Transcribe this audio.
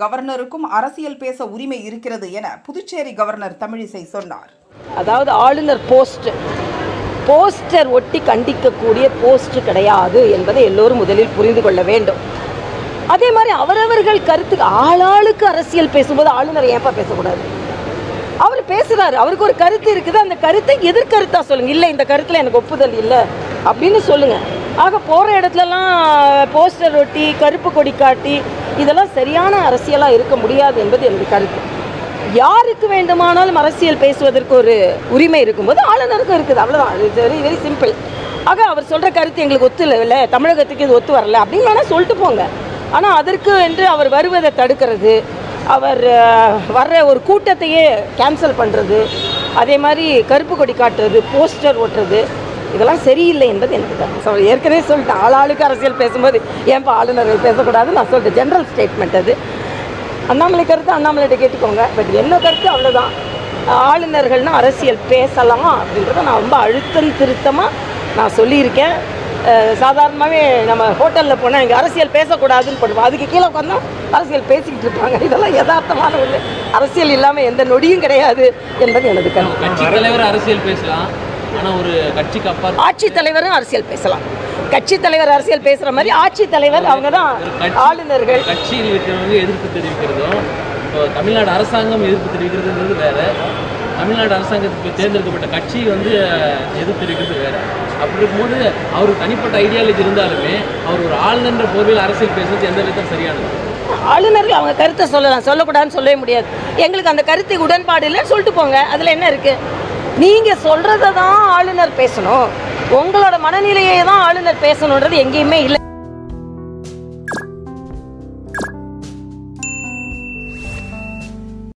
கவர்னருக்கும் அரசியல் பேச உரிமை இருக்கிறது என புதுச்சேரி கவர்னர் தமிழிசை சொன்னார். அதாவது ஆளுநர் போஸ்ட் போஸ்டர் ஒட்டி கண்டிக்கக்கூடிய போஸ்ட் கிடையாது என்பதை எல்லோரும் முதலில் புரிந்து கொள்ள வேண்டும். அதே மாதிரி அவரவர்கள் கருத்துக்கு ஆளாளுக்கு அரசியல் பேசும்போது ஆளுநர் ஏன்பா பேசக்கூடாது? அவர் பேசுகிறாரு அவருக்கு ஒரு கருத்து இருக்குது அந்த கருத்தை எதிர்கருத்தா சொல்லுங்க. இல்லை இந்த கருத்தில் எனக்கு ஒப்புதல் இல்லை அப்படின்னு சொல்லுங்க. ஆக போகிற இடத்துலலாம் போஸ்டர் ஒட்டி கருப்பு கொடி காட்டி இதெல்லாம் சரியான அரசியலாக இருக்க முடியாது என்பது எனது கருத்து. யாருக்கு வேண்டுமானாலும் அரசியல் பேசுவதற்கு ஒரு உரிமை இருக்கும்போது ஆளுநருக்கும் இருக்குது. அவ்வளோதான் இது வெரி வெரி சிம்பிள் ஆக அவர் சொல்கிற கருத்து எங்களுக்கு ஒத்து இல்லை தமிழகத்துக்கு இது ஒத்து வரல. அப்படின்னு வேணால் சொல்லிட்டு போங்க. ஆனால் அதற்கு என்று அவர் வருவதை தடுக்கிறது அவர் வர்ற ஒரு கூட்டத்தையே கேன்சல் பண்ணுறது அதே மாதிரி கருப்பு கொடி காட்டுறது போஸ்டர் ஓட்டுறது இதெல்லாம் சரியில்லை என்பது எனக்கு தான் ஏற்கனவே சொல்லிட்டேன் ஆளாளுக்கு அரசியல் பேசும்போது ஏன்ப்பா ஆளுநர்கள் பேசக்கூடாதுன்னு நான் சொல்லிட்டேன். ஜென்ரல் ஸ்டேட்மெண்ட் அது. அண்ணாமலை கருத்து அண்ணாமலைகிட்ட கேட்டுக்கோங்க. பட் என்ன கருத்து? அவ்வளோதான் ஆளுநர்கள்னா அரசியல் பேசலாம் அப்படின்றத நான் ரொம்ப அழுத்தம் திருத்தமாக நான் சொல்லியிருக்கேன். சாதாரணமாகவே நம்ம ஹோட்டலில் போனால் இங்கே அரசியல் பேசக்கூடாதுன்னு போடுவோம். அதுக்கு கீழே உட்காந்தா அரசியல் பேசிக்கிட்டு இருப்பாங்க. இதெல்லாம் யதார்த்தமான ஒன்று அரசியல் இல்லாமல் எந்த நொடியும் கிடையாது என்பது எனது கருத்து அரசியல் பேசலாம். ஆனா ஒரு கட்சிக்கு அப்பா ஆட்சி தலைவரும் அரசியல் பேசலாம். கட்சி தலைவர் அரசியல் பேசுகிற மாதிரி ஆட்சி தலைவர் அவங்க தான் கட்சி ஆளுநர்கள். கட்சியில் இருக்கிறவங்க எதிர்ப்பு தெரிவிக்கிறதும் இப்போ தமிழ்நாடு அரசாங்கம் எதிர்ப்பு தெரிவிக்கிறதுன்றது வேற. தமிழ்நாடு அரசாங்கத்துக்கு தேர்ந்தெடுக்கப்பட்ட கட்சி வந்து எதிர்ப்பு தெரிவிக்கிறது வேற. அப்படி இருக்கும்போது அவருக்கு தனிப்பட்ட ஐடியாலஜி இருந்தாலுமே அவர் ஒரு ஆளுநர் போர்வையில் அரசியல் பேசுறது எந்த விதத்தில் சரியானது ஆளுநர்கள் அவங்க கருத்தை சொல்லலாம். சொல்லக்கூடாதுன்னு சொல்லவே முடியாது. எங்களுக்கு அந்த கருத்துக்கு உடன்பாடு இல்லைன்னு சொல்லிட்டு போங்க. அதில் என்ன இருக்கு? நீங்கள் சொல்கிறத தான் ஆளுநர் பேசணும். உங்களோட மனநிலையை தான் ஆளுநர் பேசணுன்றது எங்கேயுமே இல்லை.